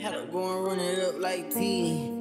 Had to go and run it up like T.